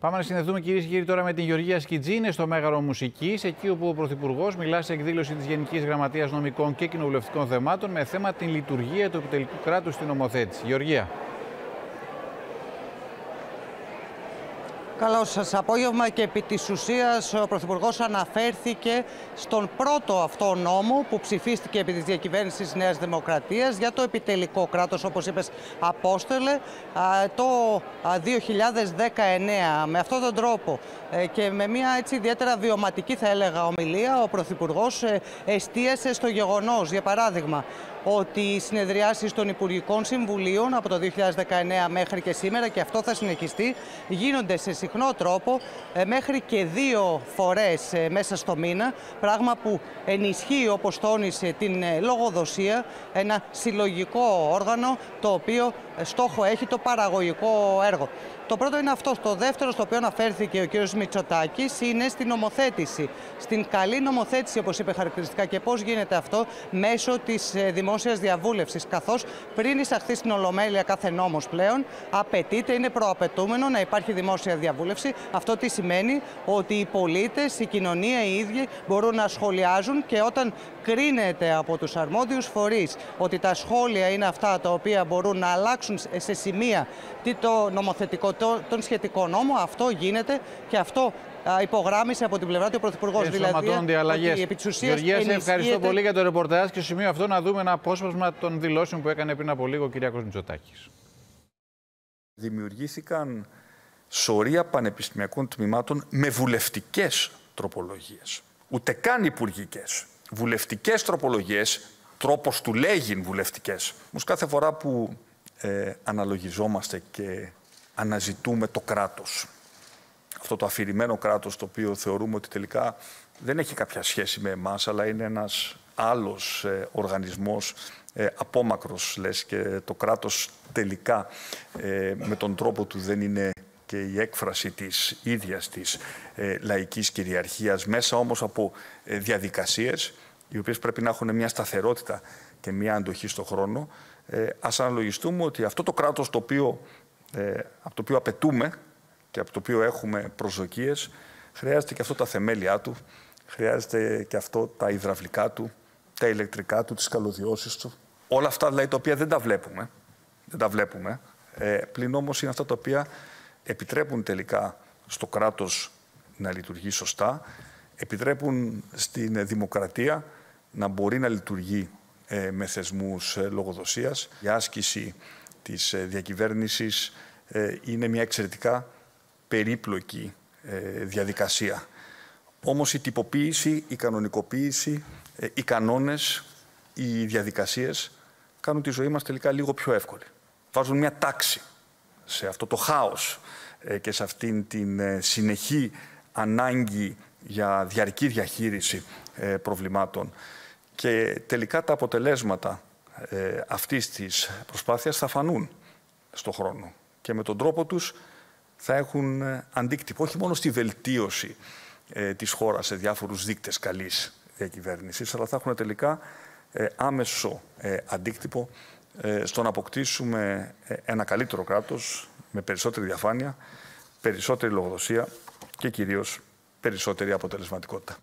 Πάμε να συνδεθούμε κυρίες και κύριοι τώρα με την Γεωργία Σκιτζή. Είναι στο Μέγαρο Μουσικής, εκεί όπου ο Πρωθυπουργός μιλά σε εκδήλωση της Γενικής Γραμματείας Νομικών και Κοινοβουλευτικών Θεμάτων με θέμα την λειτουργία του επιτελικού κράτους στην νομοθέτηση. Γεωργία. Καλό σας απόγευμα και επί της ουσίας ο Πρωθυπουργός αναφέρθηκε στον πρώτο αυτό νόμο που ψηφίστηκε επί της διακυβέρνησης τη Νέας Δημοκρατίας για το επιτελικό κράτος, όπως είπες, Απόστελε, το 2019. Με αυτόν τον τρόπο ε, και με μια έτσι ιδιαίτερα βιωματική, θα έλεγα, ομιλία, ο Πρωθυπουργός ε, εστίασε στο γεγονός, για παράδειγμα, ότι οι συνεδριάσεις των Υπουργικών Συμβουλίων από το 2019 μέχρι και σήμερα και αυτό θα συνεχιστεί γίνονται σε συχνό τρόπο ε, μέχρι και δύο φορές ε, μέσα στο μήνα πράγμα που ενισχύει όπως τόνισε την ε, λογοδοσία ένα συλλογικό όργανο το οποίο στόχο έχει το παραγωγικό έργο. Το πρώτο είναι αυτό. Το δεύτερο, στο οποίο αναφέρθηκε ο κ. Μητσοτάκης, είναι στην νομοθέτηση. Στην καλή νομοθέτηση, όπως είπε χαρακτηριστικά. Και πώς γίνεται αυτό μέσω της ε, δημόσιας διαβούλευσης. Καθώς πριν εισαχθεί στην Ολομέλεια κάθε νόμος πλέον, απαιτείται, είναι προαπαιτούμενο να υπάρχει δημόσια διαβούλευση. Αυτό τι σημαίνει; Ότι οι πολίτες, η κοινωνία οι ίδιοι μπορούν να σχολιάζουν και όταν κρίνεται από τους αρμόδιους φορείς ότι τα σχόλια είναι αυτά τα οποία μπορούν να αλλάξουν σε σημεία το νομοθετικό, τον σχετικό νόμο, αυτό γίνεται και αυτό υπογράμμισε από την πλευρά του ο Πρωθυπουργός. Δηλαδή, ότι επί της Γεωργία, σε ευχαριστώ πολύ για το ρεπορτάζ και στο σημείο αυτό να δούμε ένα απόσπασμα των δηλώσεων που έκανε πριν από λίγο ο κ. Μητσοτάκης. Δημιουργήθηκαν σωρία πανεπιστημιακών τμήματων με βουλευτικές τροπολογίες. Ούτε καν υπουργικές βουλευτικές τροπολογίες, τρόπος του λέγειν βουλευτικές. Όμως κάθε φορά που ε, αναλογιζόμαστε και αναζητούμε το κράτος, αυτό το αφηρημένο κράτος το οποίο θεωρούμε ότι τελικά δεν έχει κάποια σχέση με εμάς, αλλά είναι ένας άλλος ε, οργανισμός ε, απόμακρος, λες, και το κράτος τελικά ε, με τον τρόπο του δεν είναι και η έκφραση της ίδιας της ε, λαϊκής κυριαρχίας μέσα όμως από ε, διαδικασίες οι οποίες πρέπει να έχουν μια σταθερότητα και μια αντοχή στο χρόνο ε, ας αναλογιστούμε ότι αυτό το κράτος το οποίο, ε, από το οποίο απαιτούμε και από το οποίο έχουμε προσδοκίες χρειάζεται και αυτό τα θεμέλια του, χρειάζεται και αυτό τα υδραυλικά του, τα ηλεκτρικά του, τις καλωδιώσεις του. Όλα αυτά δηλαδή τα οποία δεν τα βλέπουμε, δεν τα βλέπουμε, ε, πλην όμως είναι αυτά τα οποία επιτρέπουν τελικά στο κράτος να λειτουργεί σωστά, επιτρέπουν στην δημοκρατία να μπορεί να λειτουργεί ε, με θεσμούς ε, λογοδοσίας. Η άσκηση της ε, διακυβέρνησης ε, είναι μια εξαιρετικά περίπλοκη διαδικασία. Όμως η τυποποίηση, η κανονικοποίηση, οι κανόνες, οι διαδικασίες κάνουν τη ζωή μας τελικά λίγο πιο εύκολη. Βάζουν μια τάξη σε αυτό το χάος ε, και σε αυτήν την ε, συνεχή ανάγκη για διαρκή διαχείριση ε, προβλημάτων. Και τελικά τα αποτελέσματα αυτής της προσπάθειας θα φανούν στο χρόνο και με τον τρόπο τους θα έχουν αντίκτυπο όχι μόνο στη βελτίωση της χώρας σε διάφορους δείκτες καλής διακυβέρνησης, αλλά θα έχουν τελικά άμεσο αντίκτυπο στο να αποκτήσουμε ένα καλύτερο κράτος με περισσότερη διαφάνεια, περισσότερη λογοδοσία και κυρίως περισσότερη αποτελεσματικότητα.